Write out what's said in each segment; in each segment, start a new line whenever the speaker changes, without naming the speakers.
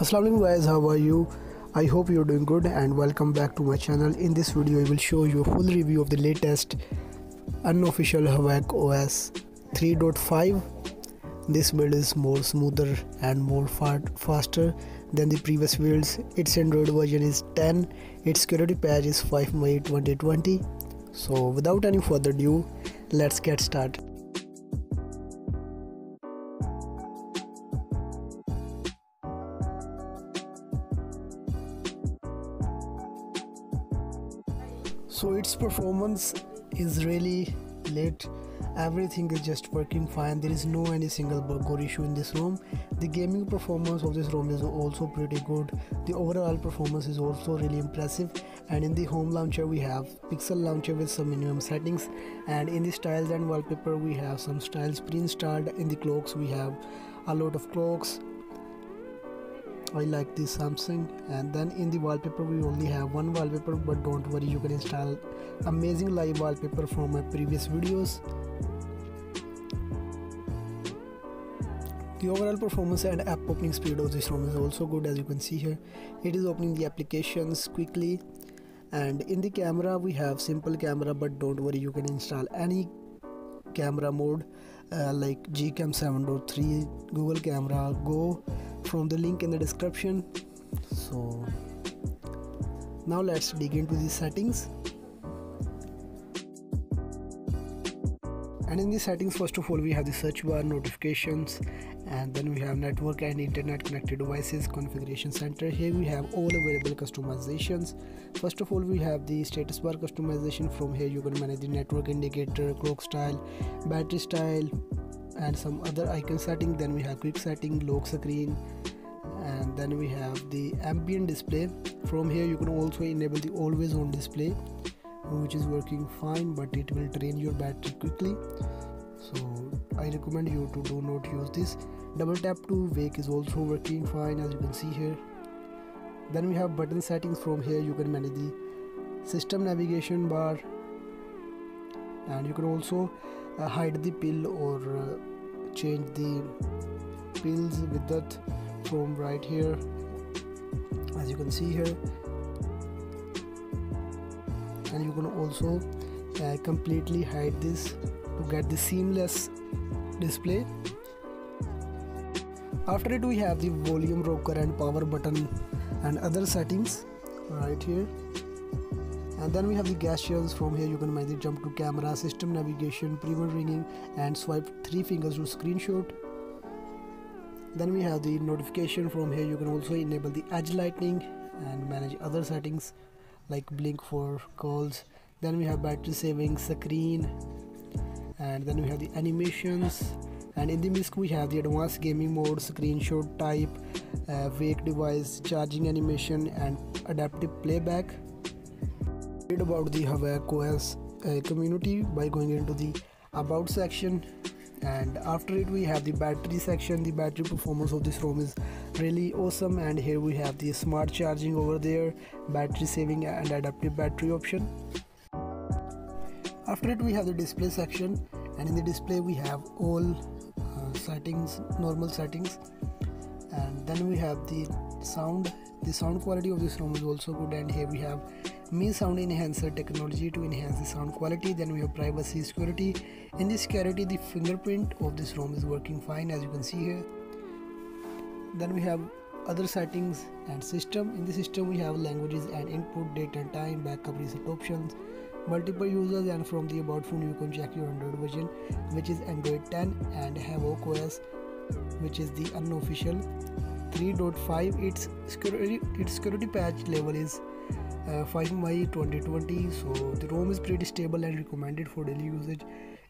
Assalamualaikum guys how are you? I hope you're doing good and welcome back to my channel. In this video I will show you a full review of the latest unofficial Havoc OS 3.5 this build is more smoother and more faster than the previous builds. Its Android version is 10 its security patch is 5 May 2020 so without any further ado let's get started so its performance is really late everything is just working fine. There is no any single bug or issue in this ROM the gaming performance of this ROM is also pretty good. The overall performance is also really impressive. And in the home launcher we have pixel launcher with some minimum settings. And in the styles and wallpaper we have some styles pre-installed. In the clocks we have a lot of clocks I like this Samsung. And then in the wallpaper we only have one wallpaper but don't worry you can install amazing live wallpaper from my previous videos. The overall performance and app opening speed of this ROM is also good as you can see here. It is opening the applications quickly. And in the camera we have simple camera but don't worry you can install any camera mode uh, like Gcam 7.3 Google Camera Go from the link in the description. So now let's dig into the settings. And in the settings first of all we have the search bar notifications and then we have network and internet connected devices configuration center. Here we have all available customizations. First of all we have the status bar customization. From here you can manage the network indicator clock style battery style and some other icon setting. Then we have quick setting lock screen and then we have the ambient display. From here you can also enable the always on display which is working fine but it will drain your battery quickly. So i recommend you to do not use this. Double tap to wake is also working fine as you can see here. Then we have button settings. From here you can manage the system navigation bar. And you can also uh, hide the pill or uh, change the pills with that from right here. As you can see here. And you can also uh, completely hide this to get the seamless display. After it we have the volume rocker and power button and other settings right here and then we have the gestures from here. You can manage jump to camera system navigation prevent ringing and swipe three fingers to screenshot. Then we have the notification from here. You can also enable the edge lighting and manage other settings like blink for calls. Then we have battery saving screen. And then we have the animations. And in the MISC we have the advanced gaming mode screenshot type uh, wake device charging animation and adaptive playback read about the Havoc OS uh, community by going into the about section. And after it we have the battery section. The battery performance of this ROM is really awesome. And here we have the smart charging over there battery saving and adaptive battery option. After it we have the display section. And in the display we have all uh, settings normal settings. And then we have the sound the sound quality of this ROM is also good and here we have Mi sound enhancer technology to enhance the sound quality. Then we have privacy security. In this security the fingerprint of this ROM is working fine as you can see here. Then we have other settings and system. In the system we have languages and input date and time backup reset options multiple users and from the about phone you can check your android version which is android 10 and Havoc OS which is the unofficial 3.5 its security its security patch level is uh, 5 May 2020 so the ROM is pretty stable and recommended for daily usage.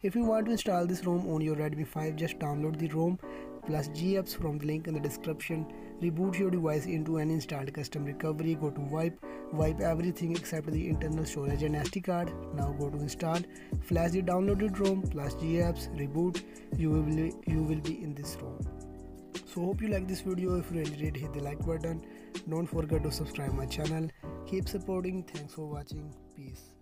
If you want to install this ROM on your Redmi 5 just download the ROM plus GApps from the link in the description. Reboot your device into an installed custom recovery go to wipe wipe everything except the internal storage and SD card. Now go to install flash the downloaded ROM plus GApps reboot you will be, you will be in this ROM so hope you like this video. If you enjoyed hit the like button. Don't forget to subscribe my channel. Keep supporting. Thanks for watching. Peace